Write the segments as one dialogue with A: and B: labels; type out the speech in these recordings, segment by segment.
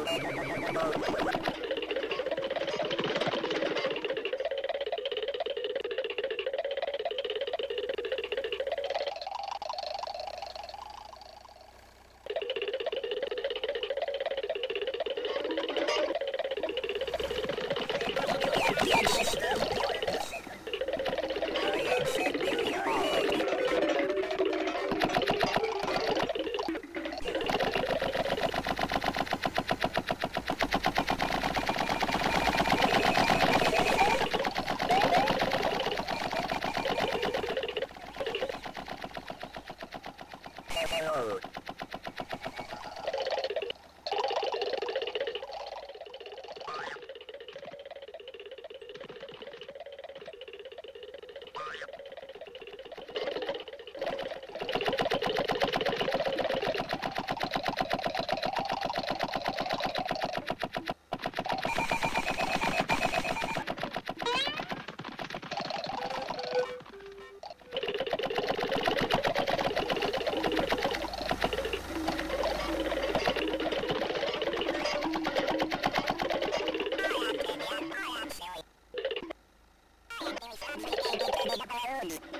A: about, about, about, about. Charlie.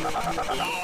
A: ¡No, no, no!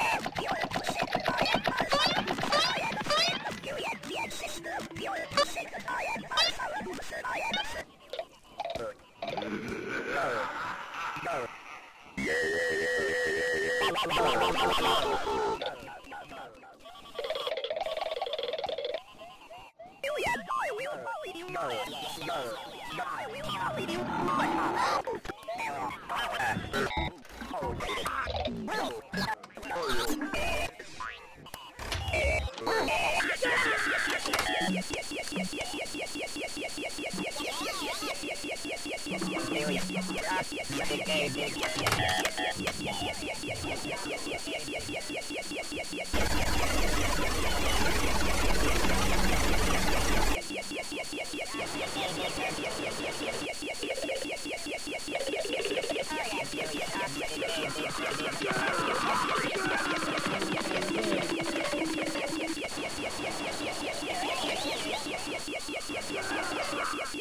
A: Yeah, yeah,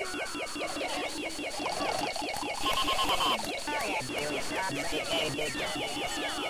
A: yeah.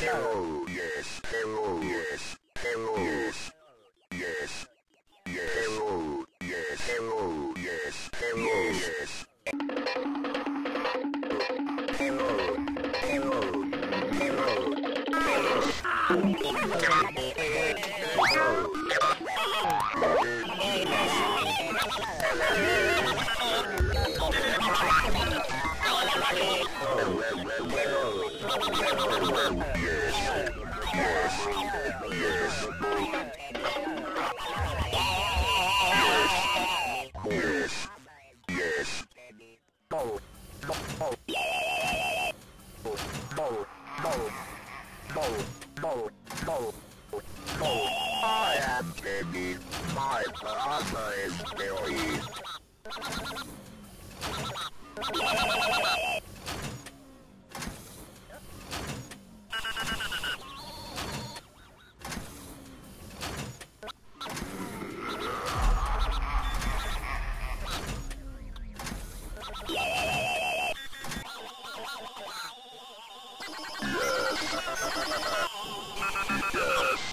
A: Yes. Yes, yes, yes, yes.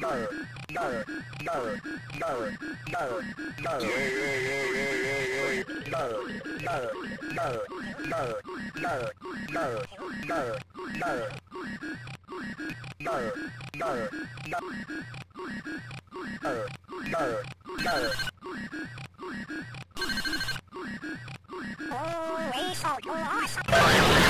A: Oh, Rachel, you're awesome!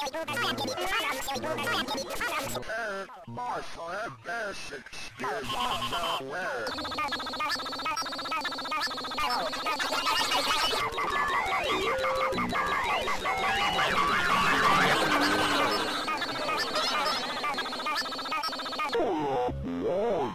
A: Oh, Lord.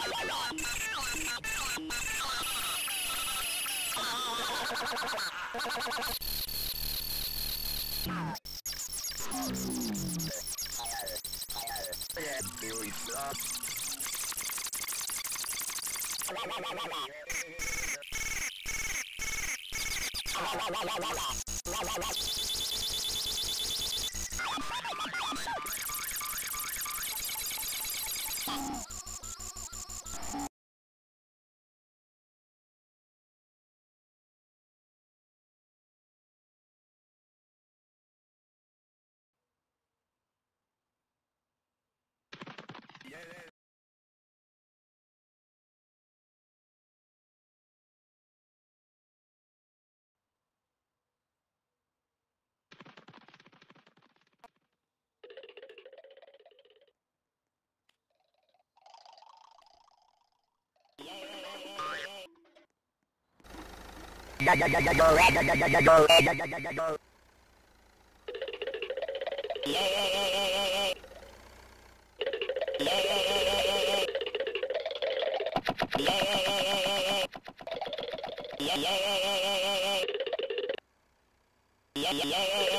A: la la la la yeah, yeah, yeah.